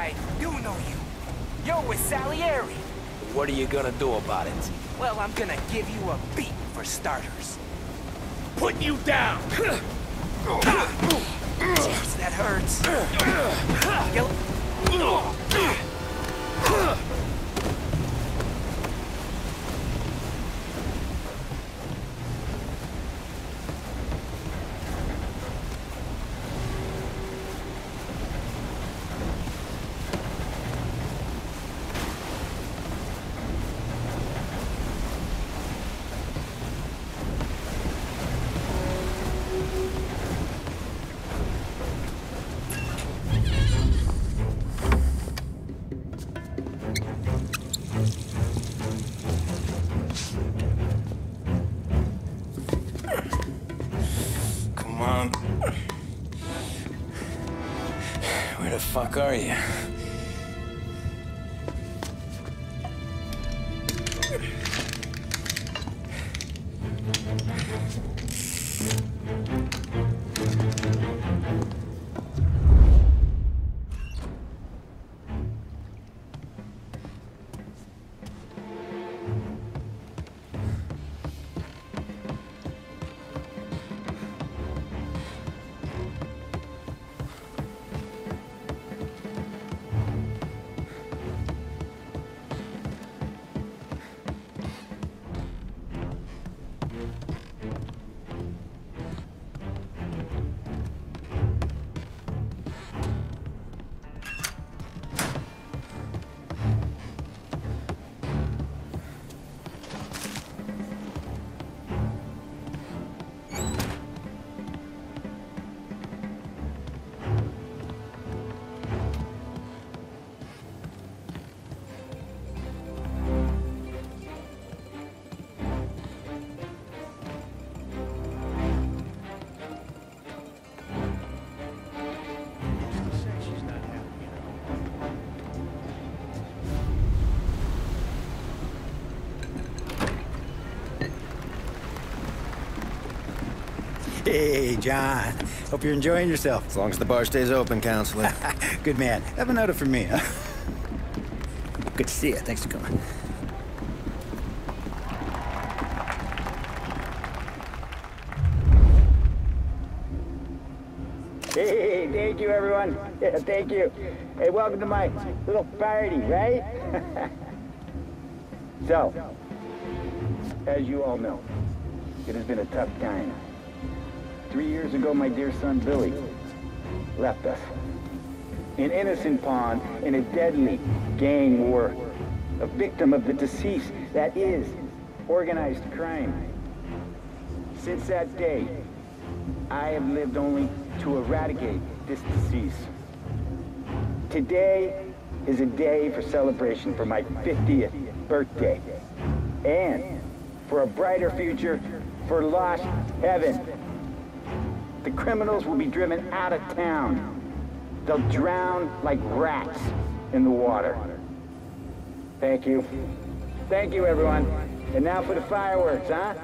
I do know you. You're with Salieri. What are you gonna do about it? Well, I'm gonna give you a beat for starters. Put you down! Jeez, that hurts. You- Where the fuck are you? Hey, John. Hope you're enjoying yourself. As long as the bar stays open, counselor. Good man. Have a note from me, huh? Good to see you. Thanks for coming. Hey, thank you, everyone. Yeah, thank you. Hey, welcome to my little party, right? so, as you all know, it has been a tough time. Three years ago, my dear son Billy left us. An innocent pawn in a deadly gang war. A victim of the deceased that is organized crime. Since that day, I have lived only to eradicate this disease. Today is a day for celebration for my 50th birthday. And for a brighter future for lost heaven. The criminals will be driven out of town. They'll drown like rats in the water. Thank you. Thank you, everyone. And now for the fireworks, huh?